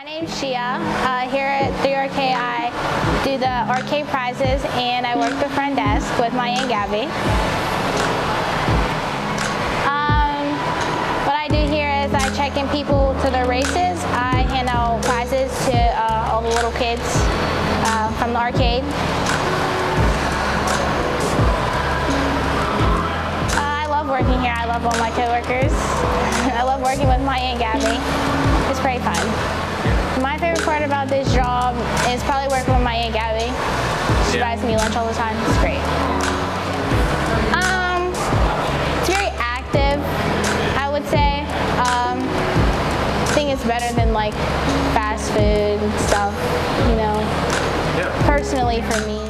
My name's Jia. Uh, here at 3RK, I do the arcade prizes and I work the front desk with my Aunt Gabby. Um, what I do here is I check in people to the races. I hand out prizes to uh, all the little kids uh, from the arcade. Uh, I love working here. I love all my coworkers. I love working with my Aunt Gabby. It's pretty fun. My favorite part about this job is probably working with my Aunt Gabby. She Yeah. buys me lunch all the time. It's great. Um, it's very active, I would say. Um, I think it's better than like fast food and stuff, you know, Yeah. personally for me.